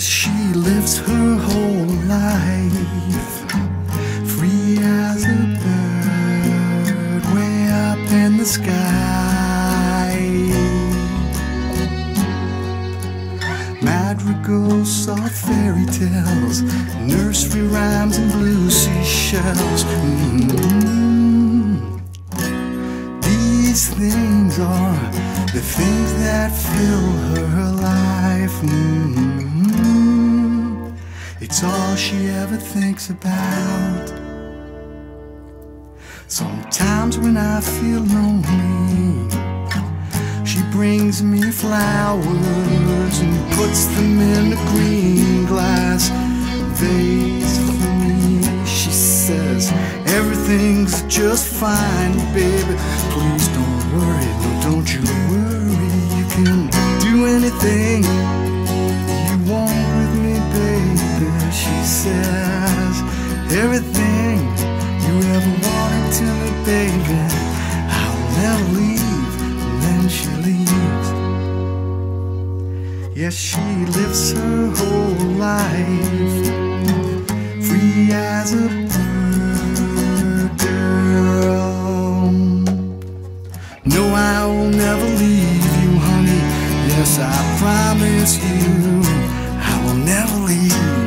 lives her whole life free as a bird way up in the sky. Madrigals, soft fairy tales, nursery rhymes, and blue seashells. Mm. These things are the things that fill her life. Mm. It's all she ever thinks about. Sometimes when I feel lonely, she brings me flowers and puts them in a green glass vase for me. She says, Everything's just fine, baby. Please don't worry, no, don't you worry. You can do anything you want baby. I'll never leave. Yes, she lives her whole life free as a bird girl. No, I will never leave you, honey. Yes, I promise you, I will never leave.